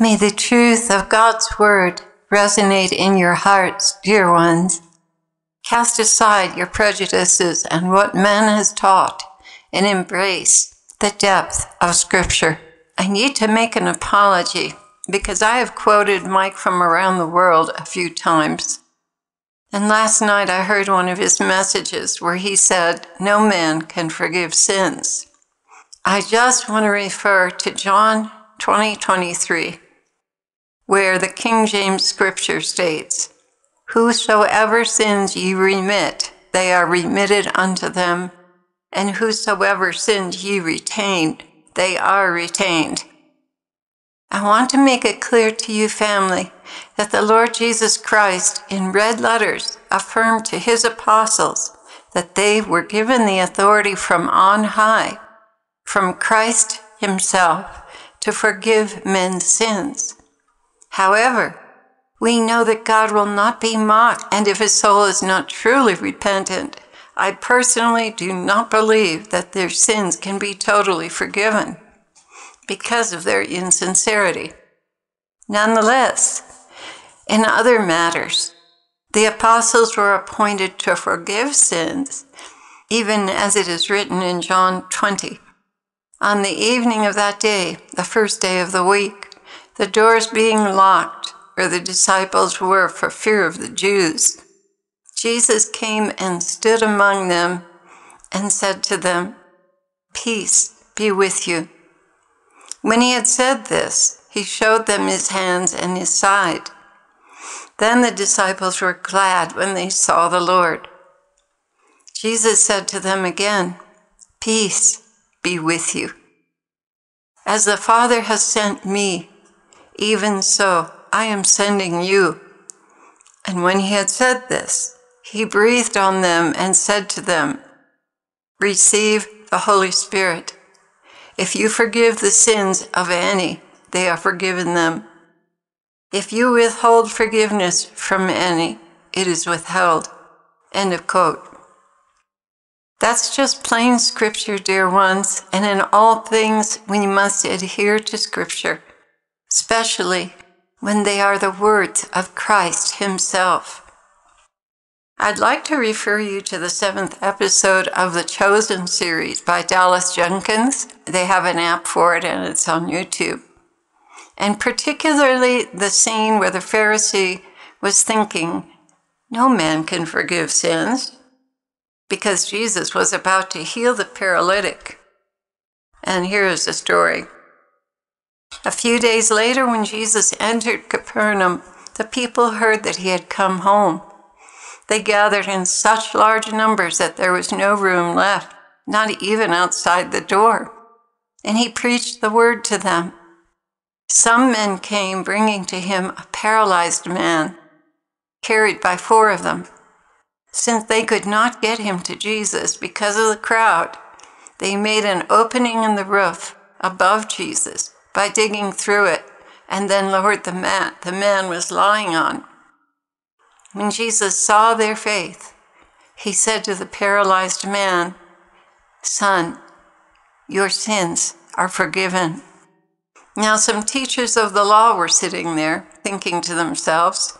May the truth of God's word resonate in your hearts, dear ones. Cast aside your prejudices and what man has taught and embrace the depth of Scripture. I need to make an apology because I have quoted Mike from around the world a few times. And last night I heard one of his messages where he said, No man can forgive sins. I just want to refer to John 20 23, where the King James Scripture states, Whosoever sins ye remit, they are remitted unto them, and whosoever sins ye retain, they are retained. I want to make it clear to you, family, that the Lord Jesus Christ, in red letters, affirmed to his apostles that they were given the authority from on high, from Christ himself, to forgive men's sins. However, we know that God will not be mocked, and if a soul is not truly repentant, I personally do not believe that their sins can be totally forgiven because of their insincerity. Nonetheless, in other matters, the apostles were appointed to forgive sins, even as it is written in John 20. On the evening of that day, the first day of the week, the doors being locked where the disciples were for fear of the Jews, Jesus came and stood among them and said to them, Peace be with you. When he had said this, he showed them his hands and his side. Then the disciples were glad when they saw the Lord. Jesus said to them again, Peace be with you. As the Father has sent me, even so I am sending you. And when he had said this, he breathed on them and said to them, Receive the Holy Spirit. If you forgive the sins of any, they are forgiven them. If you withhold forgiveness from any, it is withheld. End of quote. That's just plain scripture, dear ones, and in all things we must adhere to scripture, especially when they are the words of Christ Himself. I'd like to refer you to the seventh episode of the Chosen series by Dallas Jenkins. They have an app for it and it's on YouTube. And particularly the scene where the Pharisee was thinking, no man can forgive sins, because Jesus was about to heal the paralytic. And here is the story. A few days later, when Jesus entered Capernaum, the people heard that he had come home. They gathered in such large numbers that there was no room left, not even outside the door. And he preached the word to them. Some men came bringing to him a paralyzed man, carried by four of them. Since they could not get him to Jesus because of the crowd, they made an opening in the roof above Jesus by digging through it and then lowered the mat the man was lying on. When Jesus saw their faith, he said to the paralyzed man, Son, your sins are forgiven. Now, some teachers of the law were sitting there, thinking to themselves,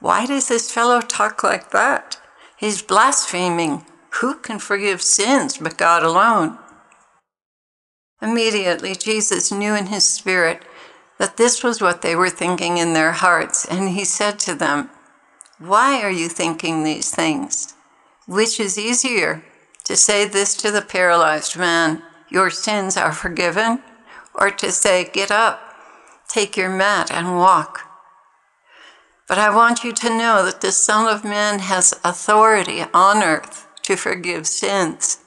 Why does this fellow talk like that? He's blaspheming. Who can forgive sins but God alone? Immediately, Jesus knew in his spirit that this was what they were thinking in their hearts, and he said to them, why are you thinking these things? Which is easier, to say this to the paralyzed man, Your sins are forgiven, or to say, Get up, take your mat, and walk? But I want you to know that the Son of Man has authority on earth to forgive sins.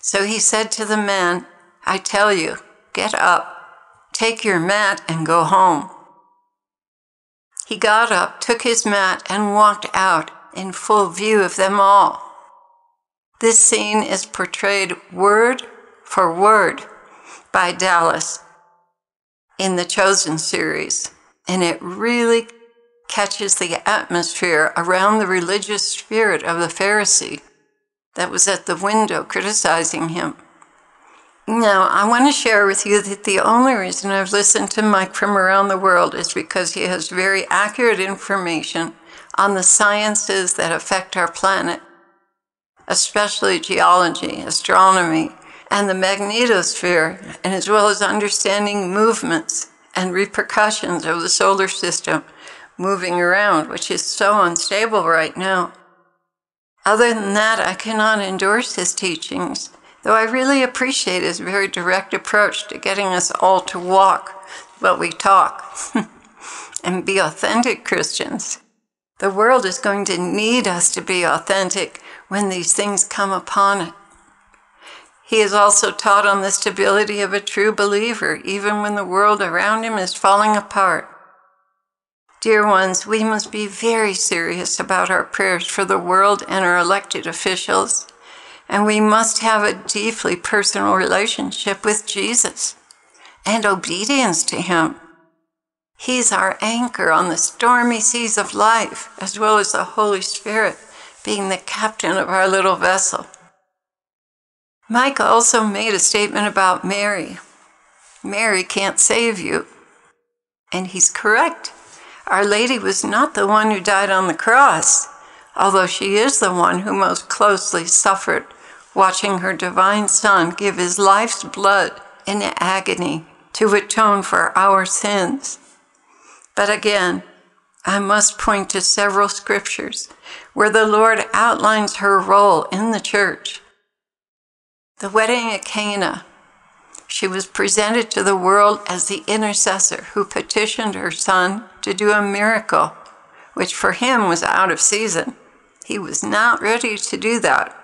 So he said to the man, I tell you, get up, take your mat, and go home. He got up, took his mat, and walked out in full view of them all. This scene is portrayed word for word by Dallas in the Chosen series, and it really catches the atmosphere around the religious spirit of the Pharisee that was at the window criticizing him. Now, I want to share with you that the only reason I've listened to Mike from around the world is because he has very accurate information on the sciences that affect our planet, especially geology, astronomy, and the magnetosphere, and as well as understanding movements and repercussions of the solar system moving around, which is so unstable right now. Other than that, I cannot endorse his teachings, though I really appreciate his very direct approach to getting us all to walk what we talk and be authentic Christians. The world is going to need us to be authentic when these things come upon it. He is also taught on the stability of a true believer, even when the world around him is falling apart. Dear ones, we must be very serious about our prayers for the world and our elected officials, and we must have a deeply personal relationship with Jesus and obedience to Him. He's our anchor on the stormy seas of life, as well as the Holy Spirit being the captain of our little vessel. Mike also made a statement about Mary. Mary can't save you. And he's correct. Our Lady was not the one who died on the cross, although she is the one who most closely suffered watching her divine Son give his life's blood in agony to atone for our sins. But again, I must point to several scriptures where the Lord outlines her role in the church. The wedding at Cana, she was presented to the world as the intercessor who petitioned her son to do a miracle, which for him was out of season. He was not ready to do that.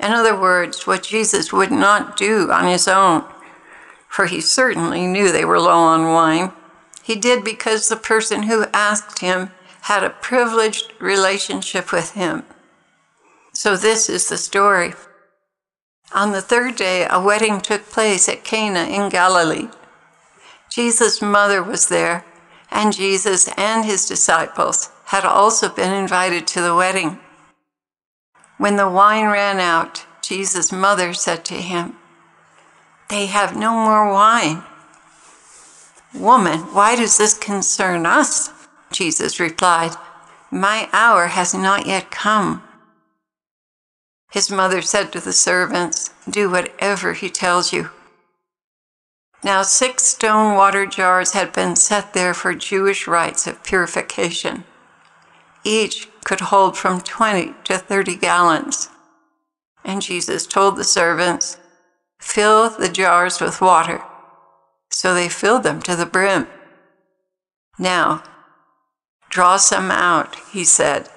In other words, what Jesus would not do on his own, for he certainly knew they were low on wine. He did because the person who asked him had a privileged relationship with him. So, this is the story. On the third day, a wedding took place at Cana in Galilee. Jesus' mother was there, and Jesus and his disciples had also been invited to the wedding. When the wine ran out, Jesus' mother said to him, They have no more wine. Woman, why does this concern us? Jesus replied, My hour has not yet come. His mother said to the servants, Do whatever he tells you. Now, six stone water jars had been set there for Jewish rites of purification. Each could hold from 20 to 30 gallons. And Jesus told the servants, Fill the jars with water. So they filled them to the brim. Now, draw some out, he said,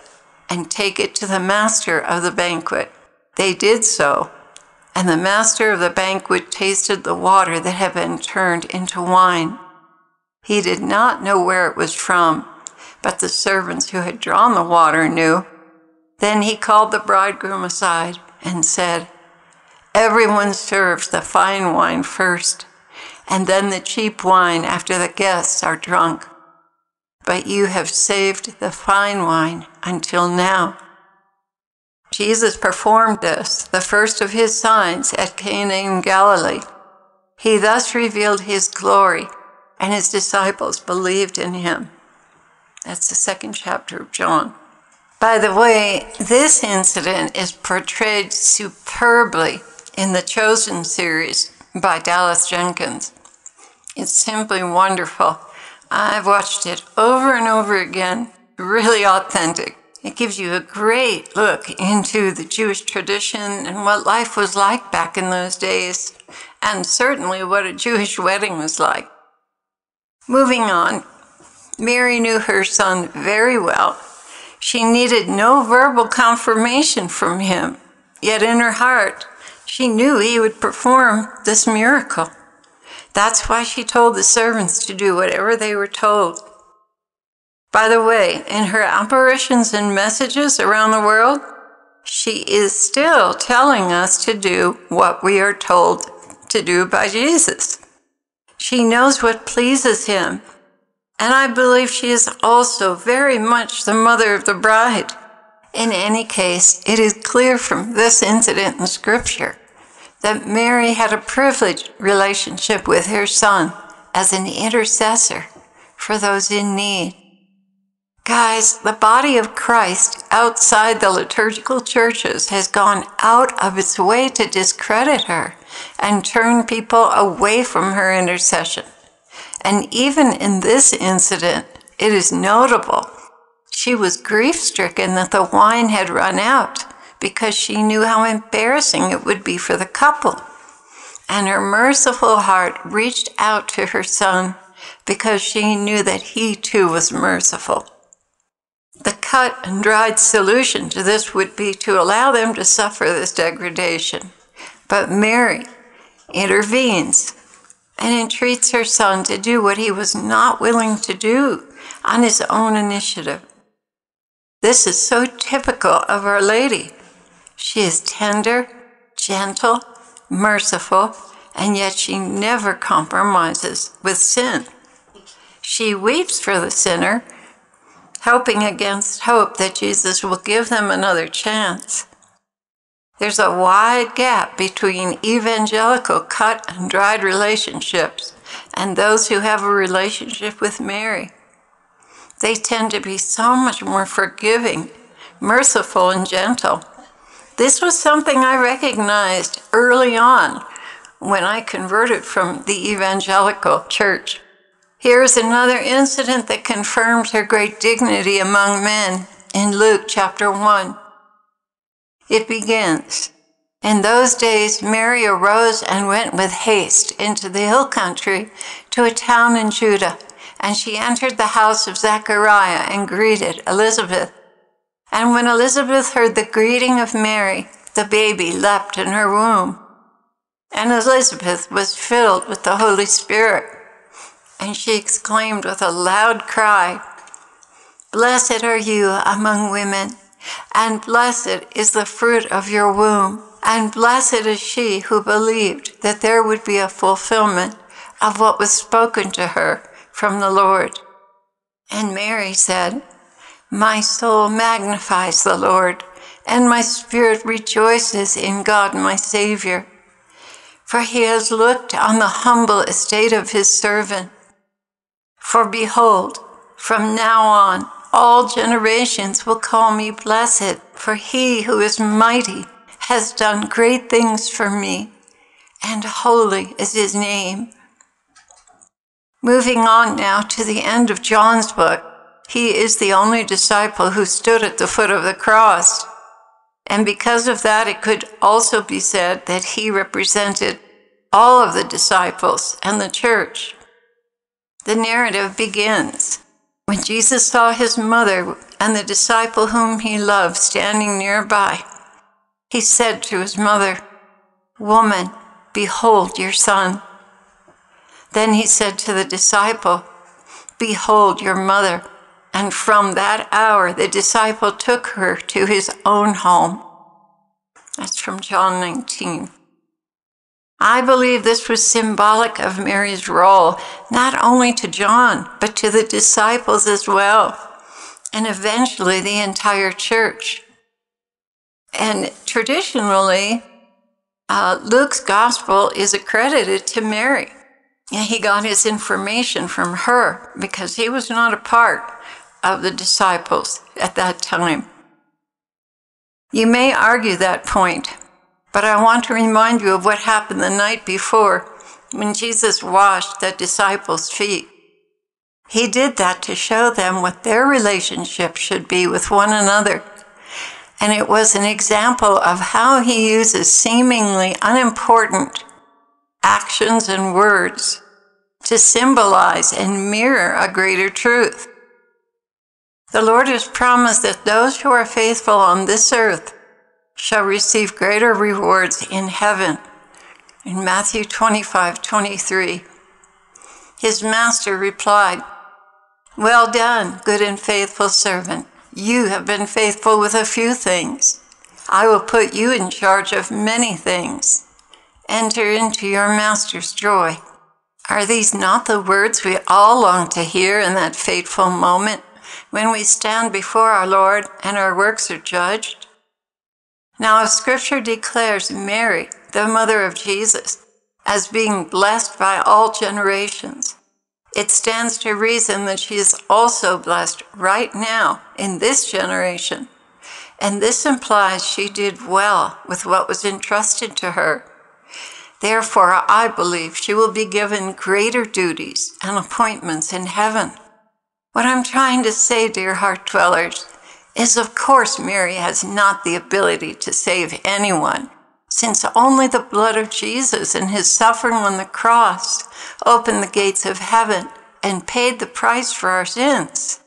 and take it to the master of the banquet. They did so, and the master of the banquet tasted the water that had been turned into wine. He did not know where it was from, but the servants who had drawn the water knew. Then he called the bridegroom aside and said, Everyone serves the fine wine first and then the cheap wine after the guests are drunk. But you have saved the fine wine until now. Jesus performed this, the first of his signs, at Cana in Galilee. He thus revealed his glory, and his disciples believed in him. That's the second chapter of John. By the way, this incident is portrayed superbly in the Chosen series by Dallas Jenkins. It's simply wonderful. I've watched it over and over again, really authentic. It gives you a great look into the Jewish tradition and what life was like back in those days, and certainly what a Jewish wedding was like. Moving on, Mary knew her son very well. She needed no verbal confirmation from him, yet in her heart, she knew he would perform this miracle. That's why she told the servants to do whatever they were told. By the way, in her apparitions and messages around the world, she is still telling us to do what we are told to do by Jesus. She knows what pleases him. And I believe she is also very much the mother of the bride. In any case, it is clear from this incident in Scripture that Mary had a privileged relationship with her son as an intercessor for those in need. Guys, the body of Christ outside the liturgical churches has gone out of its way to discredit her and turn people away from her intercession. And even in this incident, it is notable she was grief stricken that the wine had run out because she knew how embarrassing it would be for the couple. And her merciful heart reached out to her son because she knew that he too was merciful. The cut and dried solution to this would be to allow them to suffer this degradation. But Mary intervenes and entreats her son to do what he was not willing to do on his own initiative. This is so typical of Our Lady. She is tender, gentle, merciful, and yet she never compromises with sin. She weeps for the sinner, hoping against hope that Jesus will give them another chance. There's a wide gap between evangelical cut and dried relationships and those who have a relationship with Mary they tend to be so much more forgiving, merciful, and gentle. This was something I recognized early on when I converted from the evangelical church. Here's another incident that confirms her great dignity among men in Luke chapter 1. It begins In those days, Mary arose and went with haste into the hill country to a town in Judah and she entered the house of Zechariah and greeted Elizabeth. And when Elizabeth heard the greeting of Mary, the baby leapt in her womb. And Elizabeth was filled with the Holy Spirit. And she exclaimed with a loud cry, Blessed are you among women, and blessed is the fruit of your womb, and blessed is she who believed that there would be a fulfillment of what was spoken to her from the Lord. And Mary said, My soul magnifies the Lord, and my spirit rejoices in God my Savior. For he has looked on the humble estate of his servant. For behold, from now on, all generations will call me blessed, for he who is mighty has done great things for me, and holy is his name. Moving on now to the end of John's book, he is the only disciple who stood at the foot of the cross. And because of that, it could also be said that he represented all of the disciples and the church. The narrative begins when Jesus saw his mother and the disciple whom he loved standing nearby. He said to his mother, Woman, behold your son. Then he said to the disciple, Behold your mother. And from that hour, the disciple took her to his own home. That's from John 19. I believe this was symbolic of Mary's role, not only to John, but to the disciples as well, and eventually the entire church. And traditionally, uh, Luke's gospel is accredited to Mary. And he got his information from her because he was not a part of the disciples at that time. You may argue that point, but I want to remind you of what happened the night before when Jesus washed the disciples' feet. He did that to show them what their relationship should be with one another. And it was an example of how he uses seemingly unimportant actions and words to symbolize and mirror a greater truth. The Lord has promised that those who are faithful on this earth shall receive greater rewards in heaven. In Matthew 25 23, his master replied, Well done, good and faithful servant. You have been faithful with a few things. I will put you in charge of many things. Enter into your master's joy. Are these not the words we all long to hear in that fateful moment when we stand before our Lord and our works are judged? Now, if Scripture declares Mary the mother of Jesus, as being blessed by all generations. It stands to reason that she is also blessed right now in this generation. And this implies she did well with what was entrusted to her. Therefore, I believe she will be given greater duties and appointments in heaven. What I'm trying to say, dear heart dwellers, is of course Mary has not the ability to save anyone, since only the blood of Jesus and his suffering on the cross opened the gates of heaven and paid the price for our sins.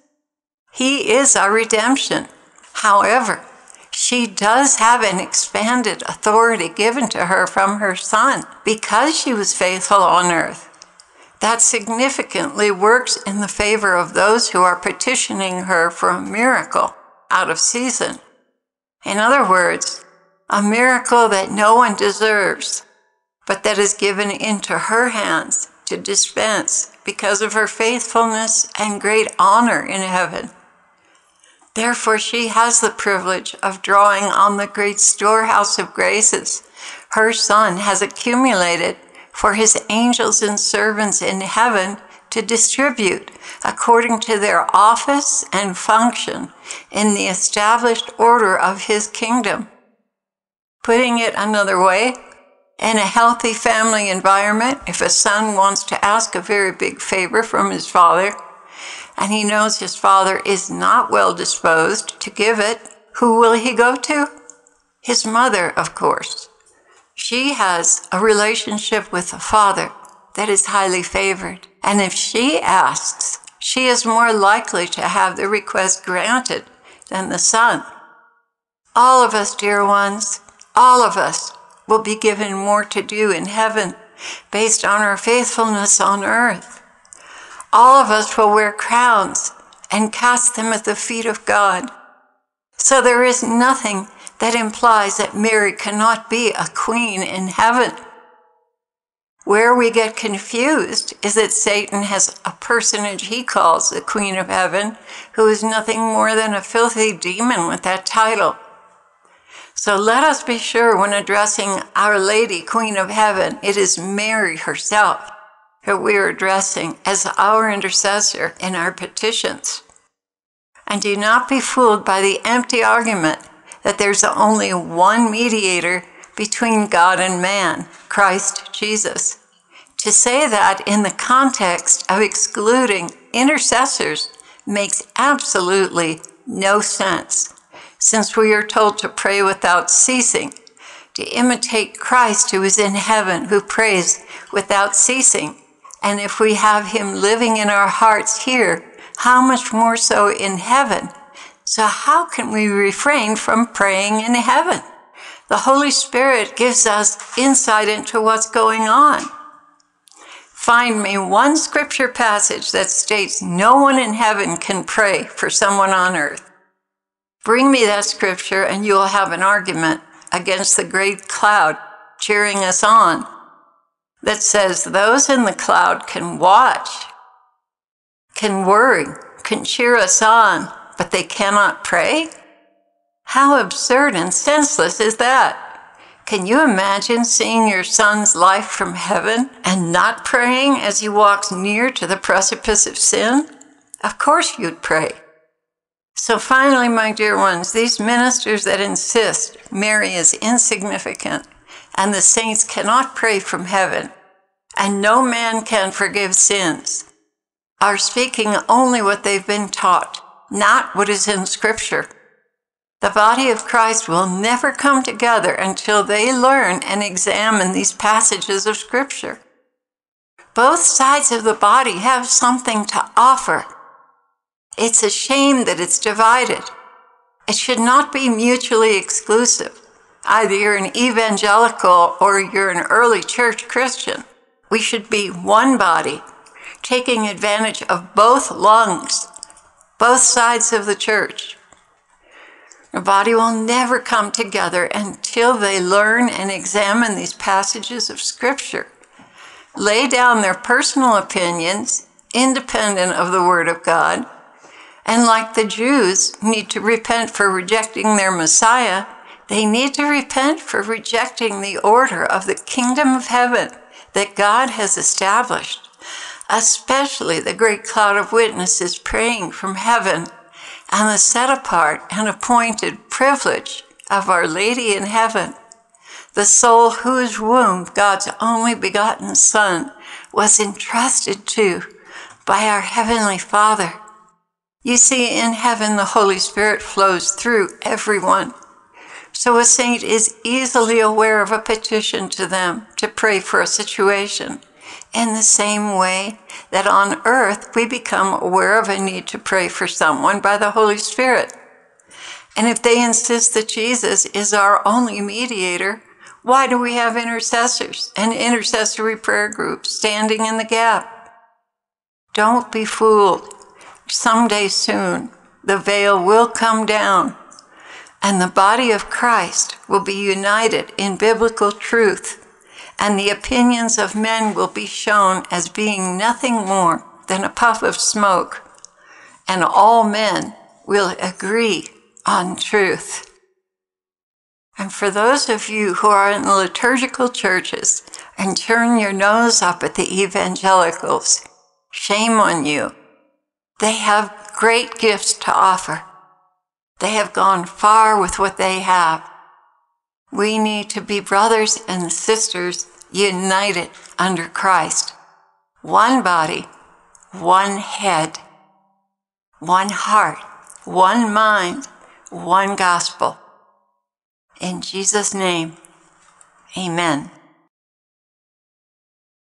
He is our redemption. However, she does have an expanded authority given to her from her Son because she was faithful on earth. That significantly works in the favor of those who are petitioning her for a miracle out of season. In other words, a miracle that no one deserves, but that is given into her hands to dispense because of her faithfulness and great honor in heaven. Therefore, she has the privilege of drawing on the great storehouse of graces her Son has accumulated for his angels and servants in heaven to distribute according to their office and function in the established order of his kingdom. Putting it another way, in a healthy family environment, if a son wants to ask a very big favor from his father, and he knows his father is not well disposed to give it, who will he go to? His mother, of course. She has a relationship with the father that is highly favored. And if she asks, she is more likely to have the request granted than the son. All of us, dear ones, all of us will be given more to do in heaven based on our faithfulness on earth. All of us will wear crowns and cast them at the feet of God. So there is nothing that implies that Mary cannot be a queen in heaven. Where we get confused is that Satan has a personage he calls the Queen of Heaven, who is nothing more than a filthy demon with that title. So let us be sure when addressing Our Lady, Queen of Heaven, it is Mary herself that we are addressing as our intercessor in our petitions. And do not be fooled by the empty argument that there's only one mediator between God and man, Christ Jesus. To say that in the context of excluding intercessors makes absolutely no sense since we are told to pray without ceasing, to imitate Christ who is in heaven, who prays without ceasing. And if we have him living in our hearts here, how much more so in heaven? So, how can we refrain from praying in heaven? The Holy Spirit gives us insight into what's going on. Find me one scripture passage that states no one in heaven can pray for someone on earth. Bring me that scripture and you will have an argument against the great cloud cheering us on that says those in the cloud can watch, can worry, can cheer us on, but they cannot pray? How absurd and senseless is that? Can you imagine seeing your son's life from heaven and not praying as he walks near to the precipice of sin? Of course you'd pray. So finally, my dear ones, these ministers that insist Mary is insignificant and the saints cannot pray from heaven and no man can forgive sins are speaking only what they've been taught, not what is in Scripture. The body of Christ will never come together until they learn and examine these passages of Scripture. Both sides of the body have something to offer it's a shame that it's divided. It should not be mutually exclusive. Either you're an evangelical or you're an early church Christian. We should be one body, taking advantage of both lungs, both sides of the church. The body will never come together until they learn and examine these passages of Scripture, lay down their personal opinions independent of the Word of God, and like the Jews need to repent for rejecting their Messiah, They need to repent for rejecting the order of the kingdom of heaven that God has established, especially the great cloud of witnesses praying from heaven and the set apart and appointed privilege of Our Lady in heaven, the soul whose womb God's only begotten Son was entrusted to by our Heavenly Father. You see, in heaven, the Holy Spirit flows through everyone. So a saint is easily aware of a petition to them to pray for a situation in the same way that on earth we become aware of a need to pray for someone by the Holy Spirit. And if they insist that Jesus is our only mediator, why do we have intercessors and intercessory prayer groups standing in the gap? Don't be fooled. Someday soon, the veil will come down and the body of Christ will be united in biblical truth, and the opinions of men will be shown as being nothing more than a puff of smoke, and all men will agree on truth. And for those of you who are in liturgical churches and turn your nose up at the evangelicals, shame on you. They have great gifts to offer. They have gone far with what they have. We need to be brothers and sisters united under Christ. One body, one head, one heart, one mind, one gospel. In Jesus' name, amen.